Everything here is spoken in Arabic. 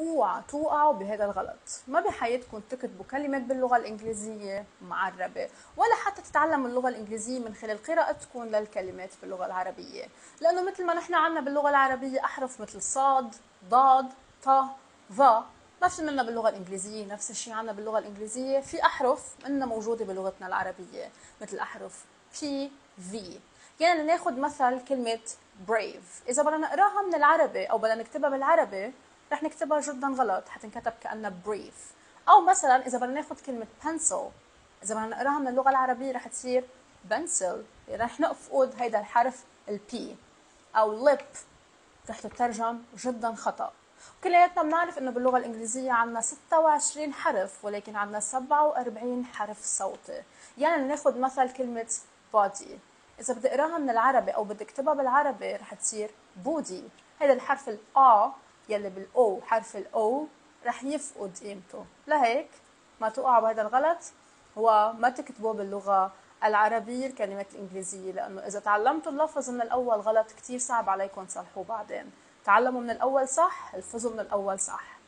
اوعى توقعوا بهذا الغلط. ما بحياتكم تكتبوا كلمات باللغة الإنجليزية؟ معربة. ولا حتى تتعلموا اللغة الإنجليزية من خلال قراءتكم للكلمات باللغة العربية. لأنه مثل ما نحن عنا باللغة العربية أحرف مثل صاد ضاد ط ما في منا باللغة الإنجليزية نفس الشيء عنا باللغة الإنجليزية. في أحرف منا موجودة بلغتنا العربية مثل أحرف P V. يعني ناخذ مثل كلمة brave. إذا بدنا نقراها من العربي أو بدنا نكتبها بالعربي رح نكتبها جدا غلط حتنكتب كأنها brief. أو مثلا إذا بدنا ناخذ كلمة pencil إذا بدنا نقراها من اللغة العربية رح تصير pencil. رح نفقد هيدا الحرف البي أو lip. رح تترجم جدا خطأ. كلياتنا بنعرف إنه باللغة الإنجليزية عندنا 26 حرف ولكن عندنا 47 حرف صوتي. يعني ناخذ مثل كلمة body. إذا بدي أقراها من العربي أو بدي أكتبها بالعربي رح تصير بودي هذا الحرف الآ يلي بالأو حرف الأو رح يفقد قيمته. لهيك ما توقعوا بهذا الغلط هو ما تكتبوه باللغة العربية الكلمات الإنجليزية لأنه إذا تعلمتوا اللفظ من الأول غلط كتير صعب عليكم تصلحوه بعدين. تعلموا من الأول صح الفظوا من الأول صح.